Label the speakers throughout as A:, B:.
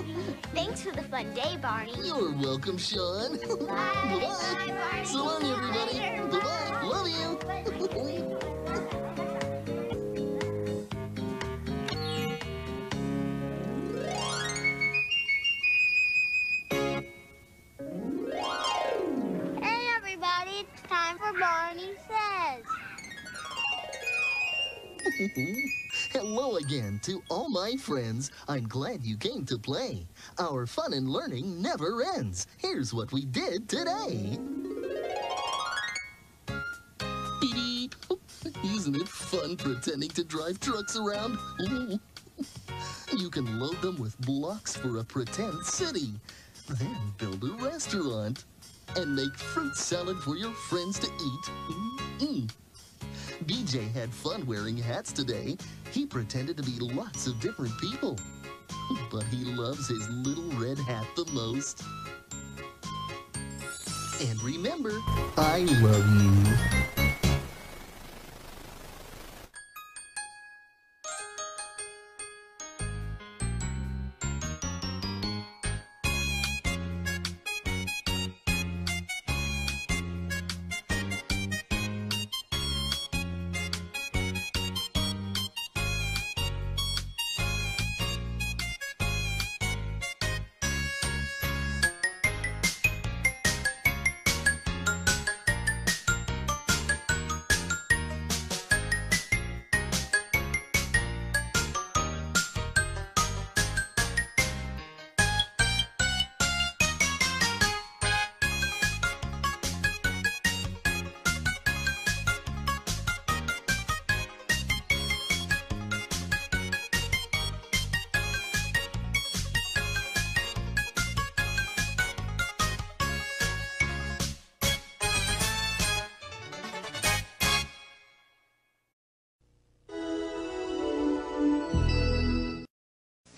A: Thanks for the fun day, Barney.
B: You're welcome, Sean. Bye. Bye-bye.
A: Barney.
B: So long, everybody. Bye-bye. Love you.
A: Hey, everybody. It's time for Barney Says.
B: Hello again to all my friends. I'm glad you came to play. Our fun and learning never ends. Here's what we did today. Beep. Isn't it fun pretending to drive trucks around? You can load them with blocks for a pretend city. Then build a restaurant. And make fruit salad for your friends to eat. Mm. BJ had fun wearing hats today. He pretended to be lots of different people. But he loves his little red hat the most. And remember, I love you.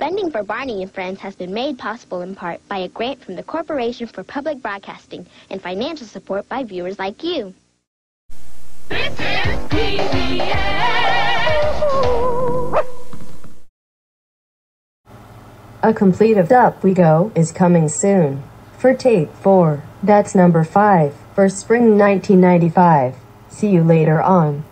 A: Funding for Barney and Friends has been made possible in part by a grant from the Corporation for Public Broadcasting and financial support by viewers like you.
C: This is A complete of Up We Go is coming soon. For tape 4, that's number 5, for spring 1995. See you later on.